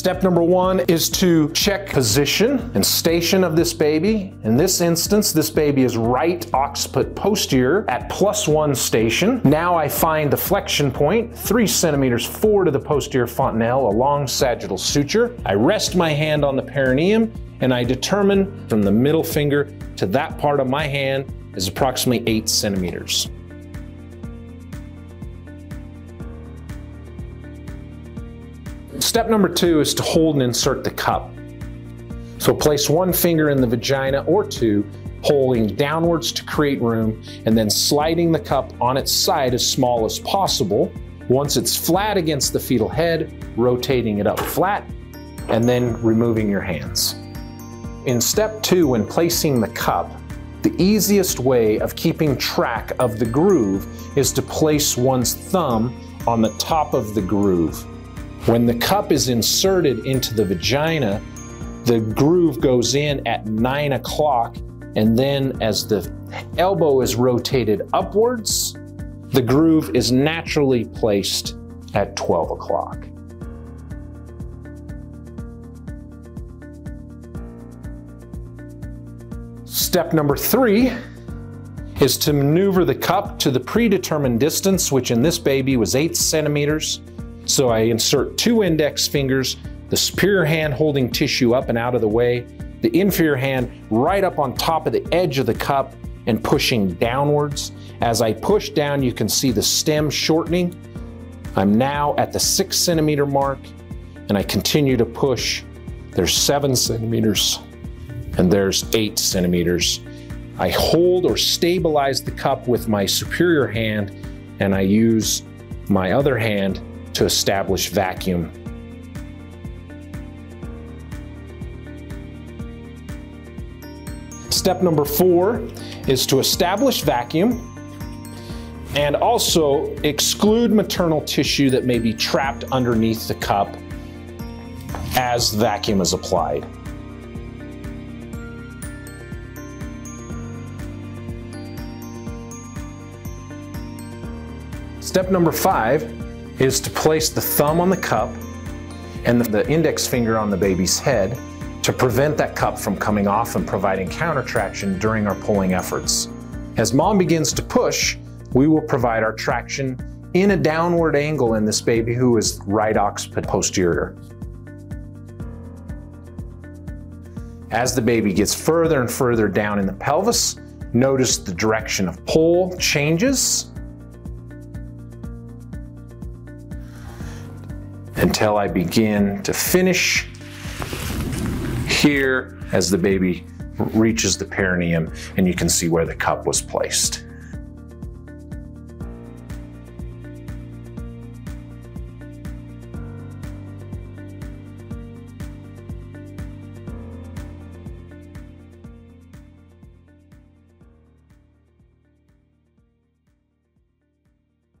Step number one is to check position and station of this baby. In this instance, this baby is right occiput posterior at plus one station. Now I find the flexion point, three centimeters forward of the posterior fontanelle along sagittal suture. I rest my hand on the perineum and I determine from the middle finger to that part of my hand is approximately eight centimeters. Step number two is to hold and insert the cup. So place one finger in the vagina or two, pulling downwards to create room, and then sliding the cup on its side as small as possible. Once it's flat against the fetal head, rotating it up flat, and then removing your hands. In step two, when placing the cup, the easiest way of keeping track of the groove is to place one's thumb on the top of the groove. When the cup is inserted into the vagina, the groove goes in at 9 o'clock, and then as the elbow is rotated upwards, the groove is naturally placed at 12 o'clock. Step number three is to maneuver the cup to the predetermined distance, which in this baby was eight centimeters. So I insert two index fingers, the superior hand holding tissue up and out of the way, the inferior hand right up on top of the edge of the cup and pushing downwards. As I push down, you can see the stem shortening. I'm now at the six centimeter mark and I continue to push. There's seven centimeters and there's eight centimeters. I hold or stabilize the cup with my superior hand and I use my other hand to establish vacuum. Step number four is to establish vacuum and also exclude maternal tissue that may be trapped underneath the cup as vacuum is applied. Step number five is to place the thumb on the cup and the index finger on the baby's head to prevent that cup from coming off and providing counter traction during our pulling efforts. As mom begins to push, we will provide our traction in a downward angle in this baby who is right occiput posterior. As the baby gets further and further down in the pelvis, notice the direction of pull changes until I begin to finish here as the baby reaches the perineum and you can see where the cup was placed.